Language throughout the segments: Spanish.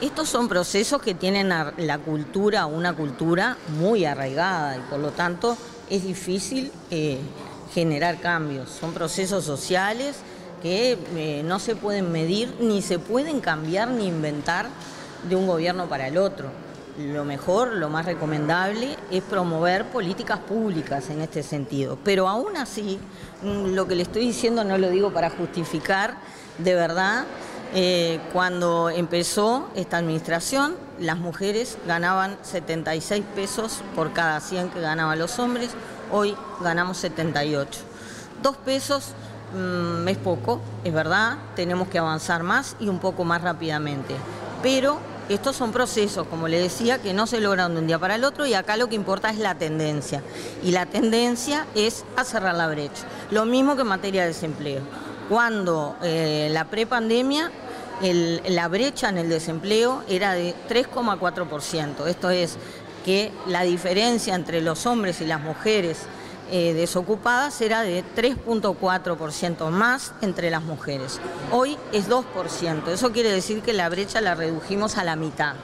Estos son procesos que tienen la cultura, una cultura muy arraigada y por lo tanto es difícil eh, generar cambios. Son procesos sociales que eh, no se pueden medir ni se pueden cambiar ni inventar de un gobierno para el otro. Lo mejor, lo más recomendable es promover políticas públicas en este sentido. Pero aún así, mm, lo que le estoy diciendo no lo digo para justificar, de verdad, eh, cuando empezó esta administración, las mujeres ganaban 76 pesos por cada 100 que ganaban los hombres, hoy ganamos 78. Dos pesos mm, es poco, es verdad, tenemos que avanzar más y un poco más rápidamente. Pero estos son procesos, como le decía, que no se logran de un día para el otro y acá lo que importa es la tendencia. Y la tendencia es a cerrar la brecha. Lo mismo que en materia de desempleo. Cuando eh, la prepandemia, la brecha en el desempleo era de 3,4%. Esto es que la diferencia entre los hombres y las mujeres eh, desocupadas era de 3.4% más entre las mujeres. Hoy es 2%. Eso quiere decir que la brecha la redujimos a la mitad.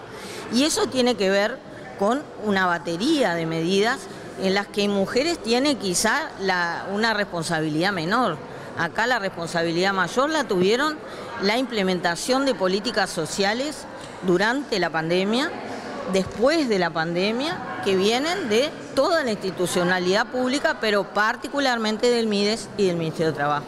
Y eso tiene que ver con una batería de medidas en las que mujeres tienen quizá una responsabilidad menor. Acá la responsabilidad mayor la tuvieron la implementación de políticas sociales durante la pandemia, después de la pandemia, que vienen de toda la institucionalidad pública, pero particularmente del MIDES y del Ministerio de Trabajo.